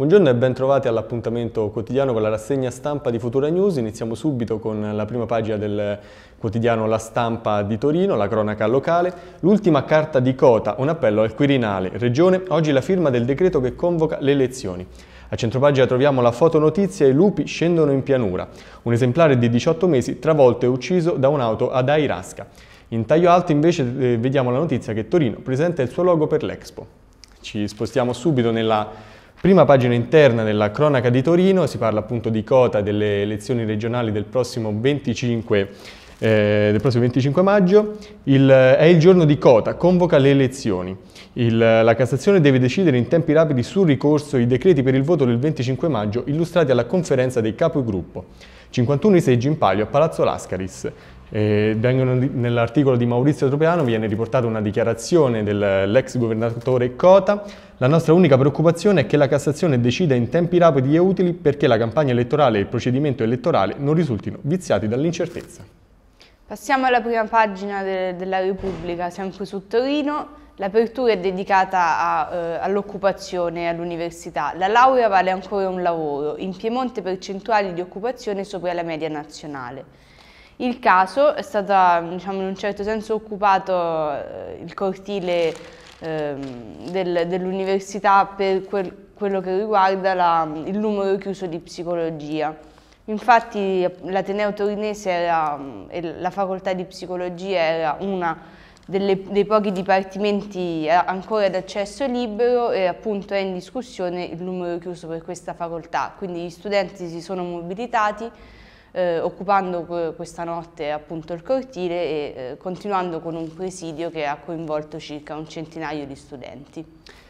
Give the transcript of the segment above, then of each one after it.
Buongiorno e ben trovati all'appuntamento quotidiano con la rassegna stampa di Futura News. Iniziamo subito con la prima pagina del quotidiano La Stampa di Torino, la cronaca locale. L'ultima carta di cota, un appello al Quirinale. Regione, oggi la firma del decreto che convoca le elezioni. A centropagina troviamo la fotonotizia I lupi scendono in pianura. Un esemplare di 18 mesi travolto e ucciso da un'auto ad Airasca. In taglio alto invece eh, vediamo la notizia che Torino presenta il suo logo per l'Expo. Ci spostiamo subito nella Prima pagina interna della cronaca di Torino, si parla appunto di cota delle elezioni regionali del prossimo 25, eh, del prossimo 25 maggio. Il, è il giorno di cota, convoca le elezioni. Il, la Cassazione deve decidere in tempi rapidi sul ricorso ai decreti per il voto del 25 maggio illustrati alla conferenza dei capogruppo. 51 i seggi in palio a Palazzo Lascaris. Eh, Nell'articolo di Maurizio Tropiano viene riportata una dichiarazione dell'ex governatore Cota. La nostra unica preoccupazione è che la Cassazione decida in tempi rapidi e utili perché la campagna elettorale e il procedimento elettorale non risultino viziati dall'incertezza. Passiamo alla prima pagina de della Repubblica, sempre su Torino. L'apertura è dedicata eh, all'occupazione all'università. La laurea vale ancora un lavoro, in Piemonte percentuali di occupazione sopra la media nazionale. Il caso è stato diciamo, in un certo senso occupato eh, il cortile eh, del, dell'università per quel, quello che riguarda la, il numero chiuso di psicologia. Infatti l'Ateneo Torinese era, la facoltà di psicologia era una delle, dei pochi dipartimenti eh, ancora ad accesso libero e appunto è in discussione il numero chiuso per questa facoltà, quindi gli studenti si sono mobilitati eh, occupando questa notte appunto il cortile e eh, continuando con un presidio che ha coinvolto circa un centinaio di studenti.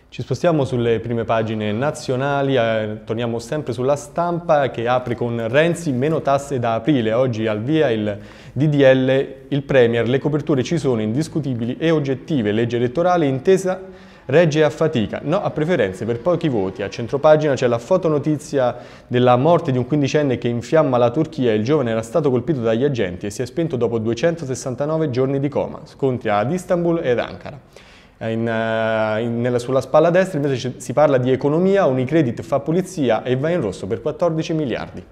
Ci spostiamo sulle prime pagine nazionali, eh, torniamo sempre sulla stampa che apre con Renzi meno tasse da aprile, oggi al via il DDL, il Premier, le coperture ci sono indiscutibili e oggettive, legge elettorale intesa Regge a fatica, no a preferenze per pochi voti. A centropagina c'è la fotonotizia della morte di un quindicenne che infiamma la Turchia. Il giovane era stato colpito dagli agenti e si è spento dopo 269 giorni di coma. Scontri ad Istanbul ed Ankara. In, uh, in, nella, sulla spalla destra invece si parla di economia, Unicredit fa pulizia e va in rosso per 14 miliardi.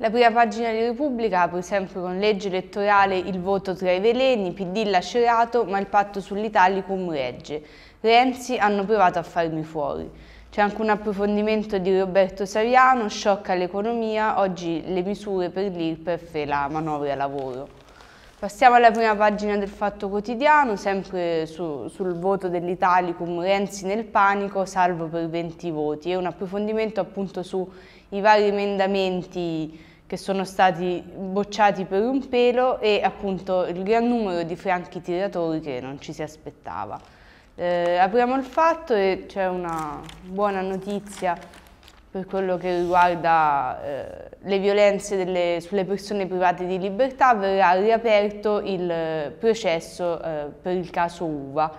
La prima pagina di Repubblica apre sempre con legge elettorale il voto tra i veleni, PD lasciato ma il patto sull'Italicum regge. Renzi hanno provato a farmi fuori. C'è anche un approfondimento di Roberto Saviano, sciocca l'economia, oggi le misure per l'IRPEF e la manovra lavoro. Passiamo alla prima pagina del Fatto Quotidiano, sempre su, sul voto dell'Italicum, Renzi nel panico, salvo per 20 voti. È un approfondimento appunto sui vari emendamenti che sono stati bocciati per un pelo e appunto il gran numero di franchi tiratori che non ci si aspettava. Eh, apriamo il fatto e c'è una buona notizia per quello che riguarda eh, le violenze delle, sulle persone private di libertà, verrà riaperto il processo eh, per il caso Uva.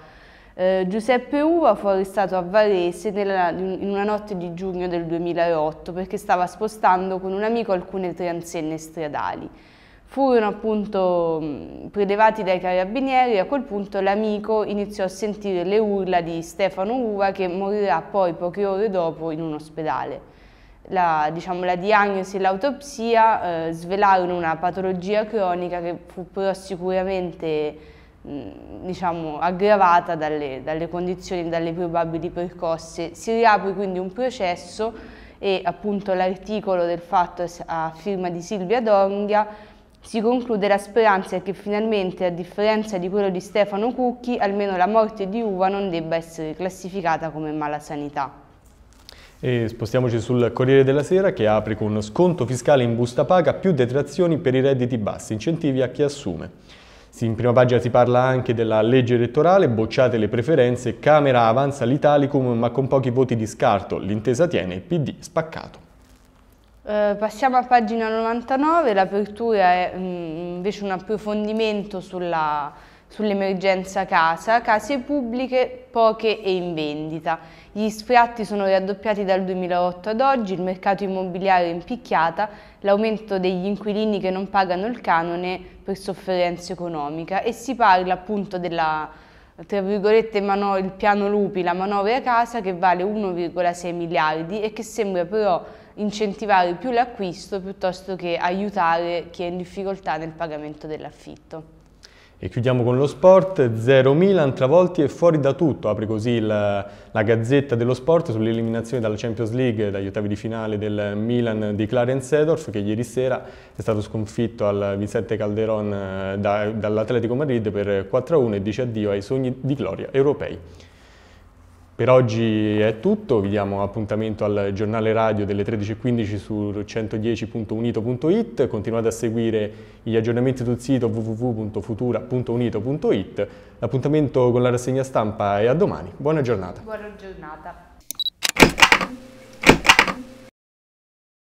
Eh, Giuseppe Uva fu arrestato a Varese nella, in una notte di giugno del 2008 perché stava spostando con un amico alcune transenne stradali furono appunto prelevati dai carabinieri e a quel punto l'amico iniziò a sentire le urla di Stefano Uva che morirà poi poche ore dopo in un ospedale. La, diciamo, la diagnosi e l'autopsia eh, svelarono una patologia cronica che fu però sicuramente mh, diciamo, aggravata dalle, dalle condizioni dalle probabili percosse. Si riapre quindi un processo e appunto l'articolo del fatto a firma di Silvia Donghia si conclude la speranza che finalmente, a differenza di quello di Stefano Cucchi, almeno la morte di Uva non debba essere classificata come mala sanità. E spostiamoci sul Corriere della Sera che apre con sconto fiscale in busta paga, più detrazioni per i redditi bassi, incentivi a chi assume. in prima pagina si parla anche della legge elettorale, bocciate le preferenze, Camera avanza l'Italicum ma con pochi voti di scarto, l'intesa tiene, PD spaccato. Eh, passiamo a pagina 99, l'apertura è mm, invece un approfondimento sull'emergenza sull casa, case pubbliche, poche e in vendita. Gli sfratti sono raddoppiati dal 2008 ad oggi, il mercato immobiliare è in picchiata, l'aumento degli inquilini che non pagano il canone per sofferenza economica e si parla appunto della tra virgolette il piano Lupi, la manovra casa che vale 1,6 miliardi e che sembra però incentivare più l'acquisto piuttosto che aiutare chi è in difficoltà nel pagamento dell'affitto. E chiudiamo con lo sport, 0 Milan, travolti e fuori da tutto, apre così la, la Gazzetta dello Sport sull'eliminazione dalla Champions League dagli ottavi di finale del Milan di Clarence Sedorf che ieri sera è stato sconfitto al Vicente Calderon eh, da, dall'Atletico Madrid per 4-1 e dice addio ai sogni di gloria europei. Per oggi è tutto, vi diamo appuntamento al giornale radio delle 13.15 su 110.unito.it, continuate a seguire gli aggiornamenti sul sito www.futura.unito.it, l'appuntamento con la rassegna stampa è a domani, buona giornata. Buona giornata.